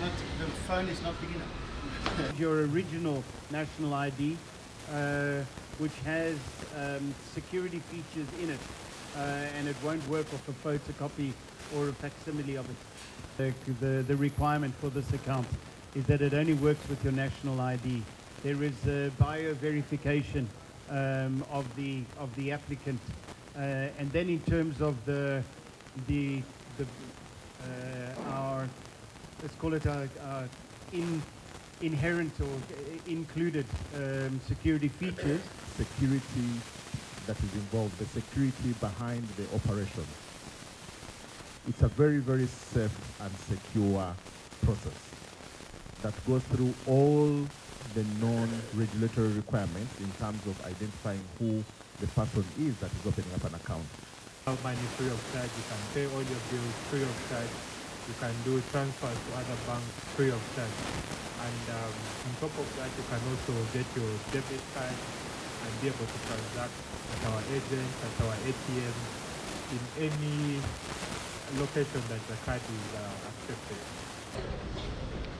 not, the phone is not big enough. Your original national ID, uh, which has um, security features in it, uh, and it won't work off a photocopy or a facsimile of it. The, the, the requirement for this account is that it only works with your national ID. There is a bio verification um, of the of the applicant, uh, and then in terms of the the the uh, let's call it our, our in inherent or included um, security features. security that is involved, the security behind the operation. It's a very, very safe and secure process that goes through all the non-regulatory requirements in terms of identifying who the person is that is opening up an account. money free of charge. You can pay all your bills free of charge. You can do transfers to other banks free of charge. And um, on top of that, you can also get your debit card and be able to transact at our agents, at our ATM, in any location that the card is uh, accepted.